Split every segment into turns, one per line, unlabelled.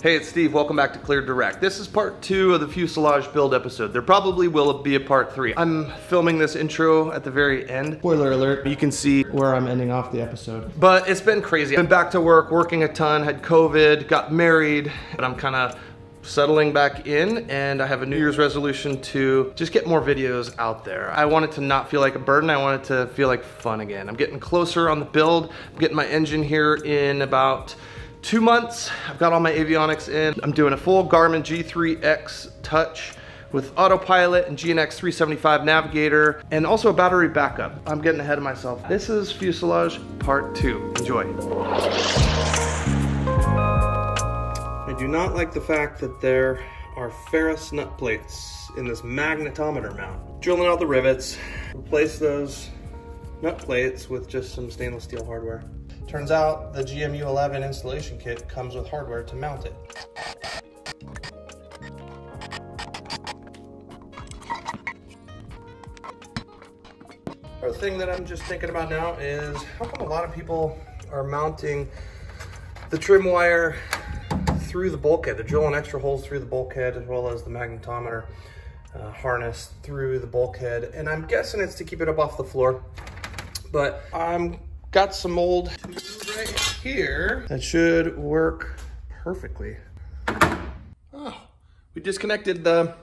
Hey, it's Steve. Welcome back to Cleared Direct. This is part two of the fuselage build episode. There probably will be a part three. I'm filming this intro at the very end.
Spoiler alert,
You can see,
where I'm ending off the episode.
but it's been crazy. I've been back to work, working a ton, had COVID, got married, but I'm kind of settling back in and I have a New Year's resolution to just get more videos out there. I want it to not feel like a burden. I want it to feel like fun again. I'm getting closer on the build. I'm getting my engine here in about two months. I've got all my avionics in. I'm doing a full Garmin G3X Touch with autopilot and GNX 375 navigator and also a battery backup. I'm getting ahead of myself. This is fuselage part two. Enjoy. I do not like the fact that there are ferrous nut plates in this magnetometer mount. Drilling out the rivets, replace those nut plates with just some stainless steel hardware. Turns out the GMU11 installation kit comes with hardware to mount it. The thing that I'm just thinking about now is how come a lot of people are mounting the trim wire through the bulkhead. They're drilling extra holes through the bulkhead as well as the magnetometer uh, harness through the bulkhead. And I'm guessing it's to keep it up off the floor. But I'm got some mold right here that should work perfectly. Oh, we disconnected the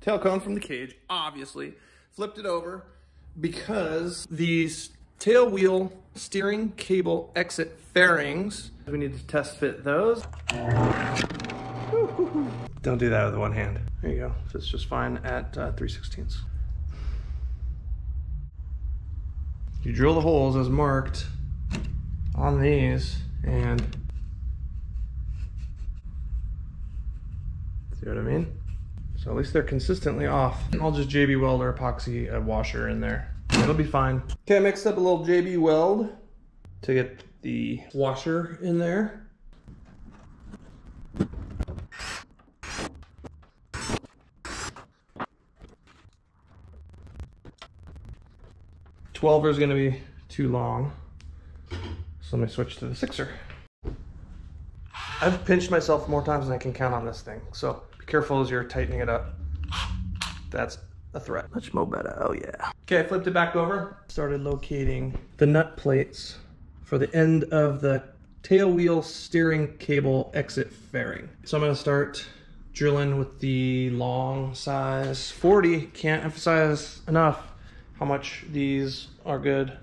tail cone from the cage, obviously. Flipped it over because these tail wheel steering cable exit fairings, we need to test fit those. Don't do that with one hand. There you go. Fits just fine at uh, 3 16ths. You drill the holes as marked on these and see what I mean? So at least they're consistently off. I'll just JB weld or epoxy a washer in there. It'll be fine. Okay, I mixed up a little JB weld to get the washer in there. Twelver is gonna be too long. So let me switch to the sixer. I've pinched myself more times than I can count on this thing. So be careful as you're tightening it up. That's a threat. Much more better, oh yeah. Okay, I flipped it back over. Started locating the nut plates for the end of the tail wheel steering cable exit fairing. So I'm gonna start drilling with the long size 40. Can't emphasize enough how much these are good.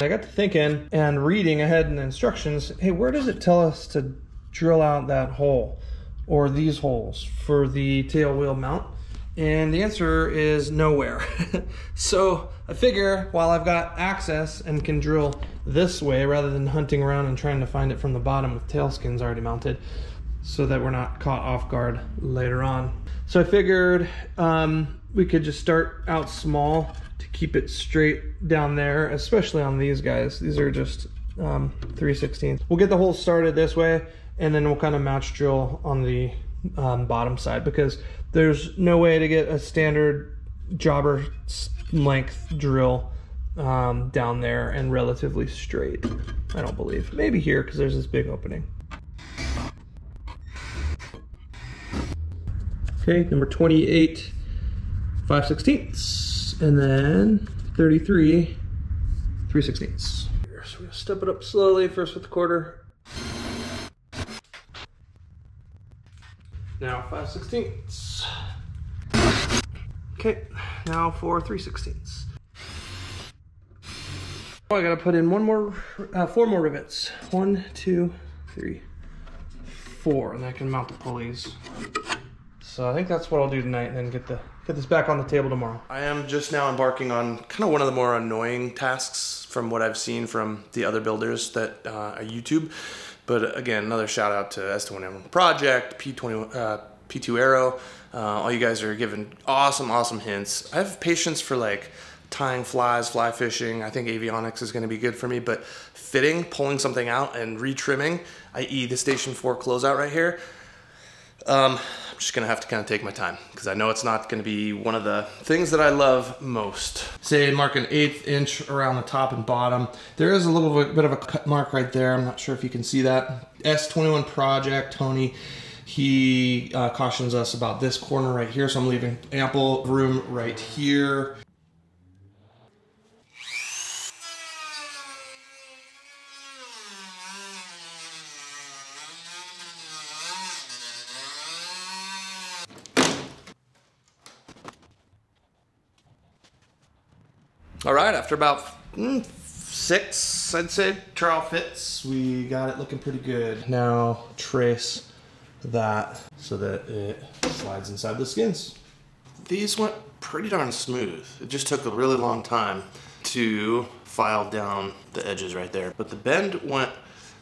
I got to thinking and reading ahead in the instructions, hey, where does it tell us to drill out that hole or these holes for the tail wheel mount? And the answer is nowhere. so I figure while I've got access and can drill this way rather than hunting around and trying to find it from the bottom with tail skins already mounted so that we're not caught off guard later on. So I figured um, we could just start out small to keep it straight down there, especially on these guys. These are just um, 3 16 We'll get the hole started this way and then we'll kind of match drill on the um, bottom side because there's no way to get a standard jobber length drill um, down there and relatively straight. I don't believe. Maybe here because there's this big opening. Okay, number 28, 5 16ths, and then 33, 3 16ths. So we're gonna step it up slowly, first with the quarter. Now 5 16ths. Okay, now for 3 16ths. Oh, I gotta put in one more, uh, four more rivets. One, two, three, four, and I can mount the pulleys. So I think that's what I'll do tonight and then get the get this back on the table tomorrow. I am just now embarking on kind of one of the more annoying tasks from what I've seen from the other builders that uh, are YouTube. But again, another shout out to S21M Project, P20, uh, P2 Aero. Uh, all you guys are giving awesome, awesome hints. I have patience for like tying flies, fly fishing. I think avionics is going to be good for me, but fitting, pulling something out and retrimming, i.e. the Station 4 closeout right here, um, just gonna have to kind of take my time because I know it's not gonna be one of the things that I love most. Say mark an eighth inch around the top and bottom. There is a little bit of a cut mark right there. I'm not sure if you can see that. S21 Project, Tony, he uh, cautions us about this corner right here. So I'm leaving ample room right here. All right, after about mm, six, I'd say, trial fits, we got it looking pretty good. Now trace that so that it slides inside the skins. These went pretty darn smooth. It just took a really long time to file down the edges right there. But the bend went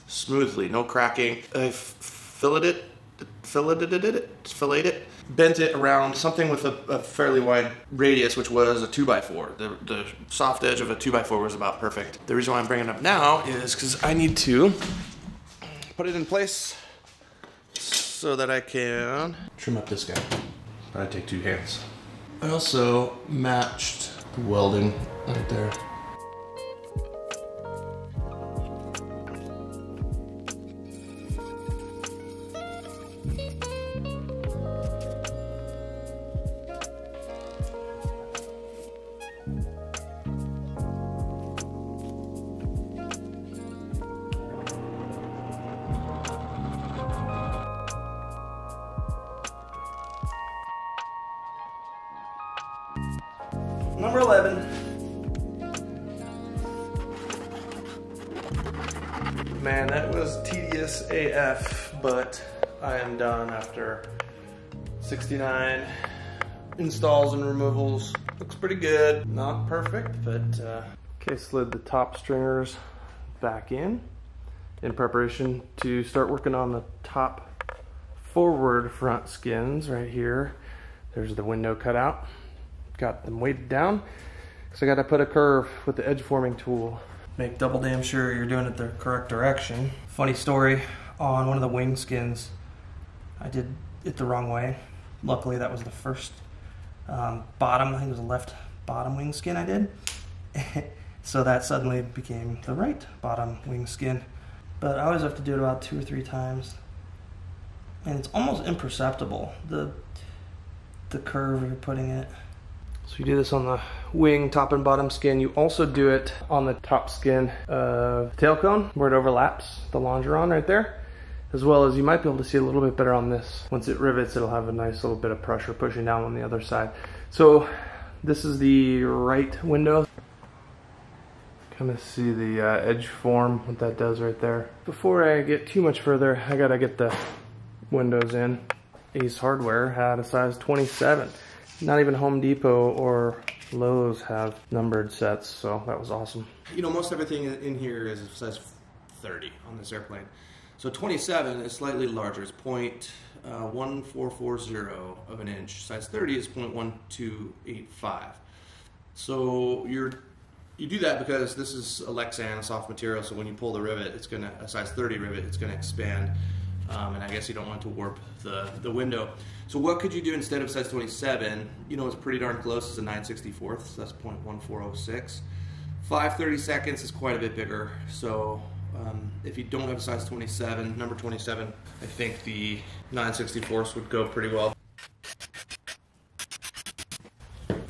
smoothly, no cracking. I filleted it, filleted it, filleted it bent it around something with a, a, fairly wide radius, which was a 2x4. The, the soft edge of a 2x4 was about perfect. The reason why I'm bringing it up now is because I need to put it in place so that I can trim up this guy. I take two hands. I also matched the welding right there. Man, that was tedious AF, but I am done after 69 installs and removals. Looks pretty good. Not perfect, but uh... Okay, slid the top stringers back in in preparation to start working on the top forward front skins right here. There's the window cutout got them weighted down because I got to put a curve with the edge forming tool. Make double damn sure you're doing it the correct direction. Funny story, on one of the wing skins, I did it the wrong way. Luckily that was the first um, bottom, I think it was the left bottom wing skin I did. so that suddenly became the right bottom wing skin. But I always have to do it about two or three times. And it's almost imperceptible, the, the curve you're putting it. So you do this on the wing, top and bottom skin. You also do it on the top skin of tail cone where it overlaps the longeron right there. As well as you might be able to see a little bit better on this. Once it rivets, it'll have a nice little bit of pressure pushing down on the other side. So this is the right window. Kind of see the uh, edge form, what that does right there. Before I get too much further, I gotta get the windows in. Ace Hardware had a size 27. Not even Home Depot or Lowe's have numbered sets, so that was awesome. You know, most everything in here is size 30 on this airplane. So 27 is slightly larger. It's uh, 1440 of an inch. Size 30 is 0.1285. So you're you do that because this is a Lexan, a soft material, so when you pull the rivet, it's gonna, a size 30 rivet, it's gonna expand um, and I guess you don't want to warp the, the window. So what could you do instead of size 27? You know, it's pretty darn close. It's a 964th, so that's 0.1406. 530 seconds is quite a bit bigger. So um, if you don't have a size 27, number 27, I think the 964th would go pretty well.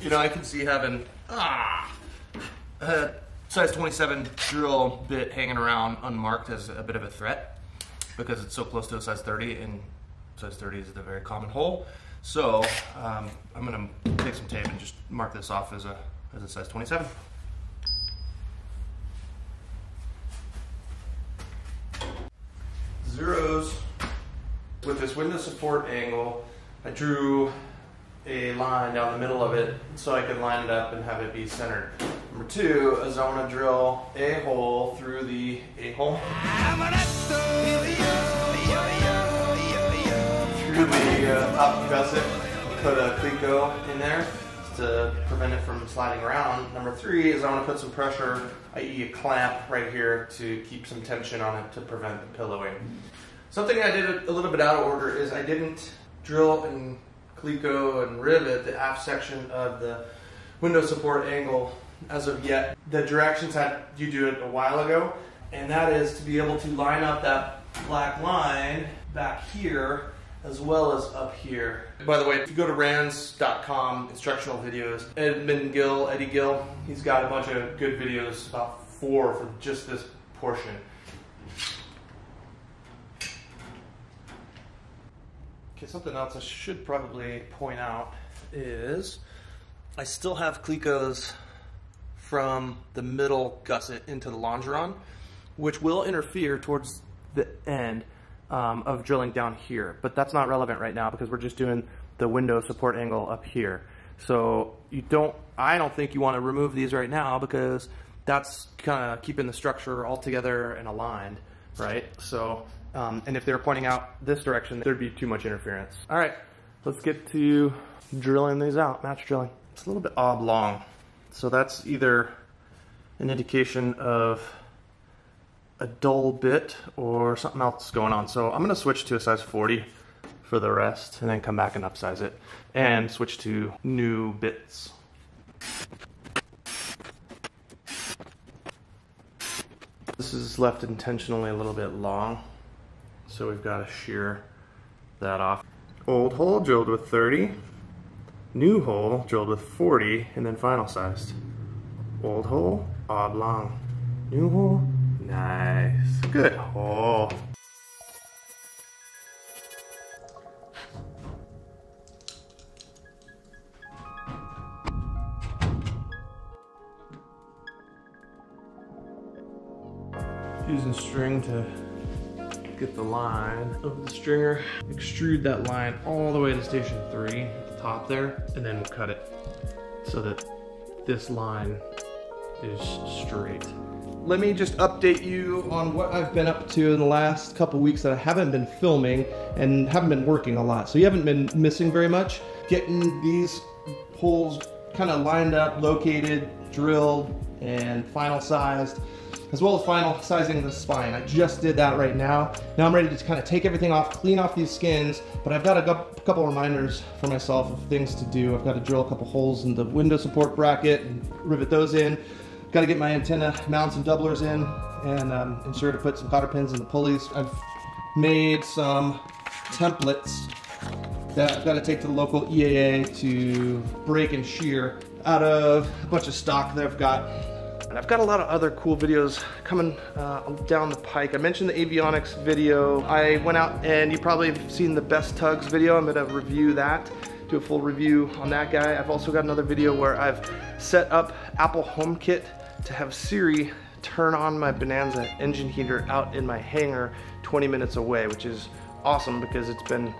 You know, I can see having ah, a size 27 drill bit hanging around unmarked as a bit of a threat because it's so close to a size 30 and size 30 is a very common hole. So um, I'm gonna take some tape and just mark this off as a, as a size 27. Zeros. With this window support angle, I drew a line down the middle of it so I could line it up and have it be centered. Number two is I want to drill a hole through the a hole through the uh, top gusset. Put a Cleco in there to prevent it from sliding around. Number three is I want to put some pressure, i.e. a clamp right here to keep some tension on it to prevent the pillowing. Something I did a little bit out of order is I didn't drill and cleco and rivet the aft section of the window support angle as of yet. The directions had you do it a while ago, and that is to be able to line up that black line back here as well as up here. By the way, if you go to rans.com, instructional videos, Edmund Gill, Eddie Gill, he's got a bunch of good videos, about four for just this portion. Okay, something else I should probably point out is I still have clecos from the middle gusset into the longeron, which will interfere towards the end um, of drilling down here. But that's not relevant right now because we're just doing the window support angle up here. So you don't, I don't think you want to remove these right now because that's kind of keeping the structure all together and aligned, right? So, um, and if they were pointing out this direction, there'd be too much interference. All right, let's get to drilling these out, match drilling. It's a little bit oblong. So that's either an indication of a dull bit or something else going on. So I'm gonna switch to a size 40 for the rest and then come back and upsize it and switch to new bits. This is left intentionally a little bit long. So we've got to shear that off. Old hole drilled with 30, new hole drilled with 40, and then final sized. Old hole, oblong. New hole, Nice. Good hole. Using string to get the line of the stringer. Extrude that line all the way to station three, top there, and then cut it so that this line is straight let me just update you on what I've been up to in the last couple weeks that I haven't been filming and haven't been working a lot. So you haven't been missing very much. Getting these holes kind of lined up, located, drilled, and final sized, as well as final sizing the spine. I just did that right now. Now I'm ready to kind of take everything off, clean off these skins, but I've got a couple reminders for myself of things to do. I've got to drill a couple holes in the window support bracket and rivet those in. Got to get my antenna mounts and doublers in and um, ensure to put some cotter pins in the pulleys. I've made some templates that I've got to take to the local EAA to break and shear out of a bunch of stock that I've got. And I've got a lot of other cool videos coming uh, down the pike. I mentioned the avionics video. I went out and you probably have seen the best tugs video. I'm gonna review that, do a full review on that guy. I've also got another video where I've set up Apple HomeKit to have Siri turn on my Bonanza engine heater out in my hangar 20 minutes away, which is awesome because it's been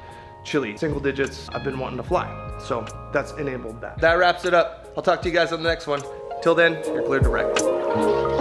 chilly. Single digits, I've been wanting to fly. So that's enabled that. That wraps it up. I'll talk to you guys on the next one. Till then, you're cleared direct.